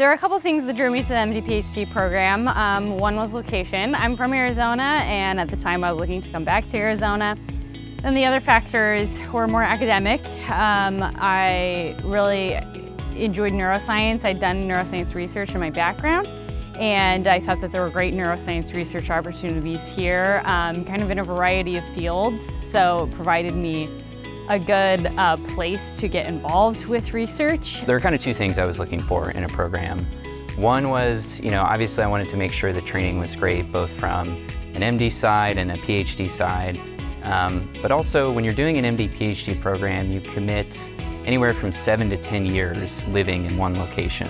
There are a couple things that drew me to the MD PhD program. Um, one was location. I'm from Arizona and at the time I was looking to come back to Arizona. Then the other factors were more academic. Um, I really enjoyed neuroscience. I'd done neuroscience research in my background and I thought that there were great neuroscience research opportunities here, um, kind of in a variety of fields, so it provided me a good uh, place to get involved with research. There are kind of two things I was looking for in a program. One was, you know, obviously I wanted to make sure the training was great, both from an MD side and a PhD side. Um, but also, when you're doing an MD PhD program, you commit anywhere from seven to 10 years living in one location.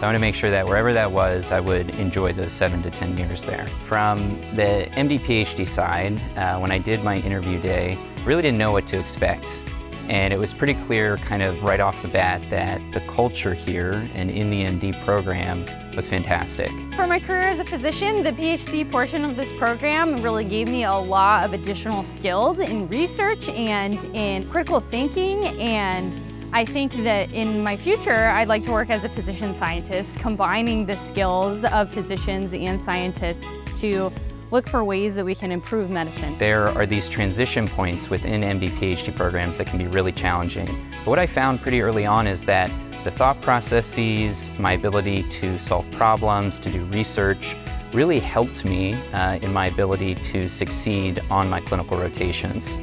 I want to make sure that wherever that was, I would enjoy those seven to 10 years there. From the MD PhD side, uh, when I did my interview day, really didn't know what to expect. And it was pretty clear kind of right off the bat that the culture here and in the MD program was fantastic. For my career as a physician, the PhD portion of this program really gave me a lot of additional skills in research and in critical thinking and I think that in my future, I'd like to work as a physician scientist, combining the skills of physicians and scientists to look for ways that we can improve medicine. There are these transition points within MD PhD programs that can be really challenging. But what I found pretty early on is that the thought processes, my ability to solve problems, to do research, really helped me uh, in my ability to succeed on my clinical rotations.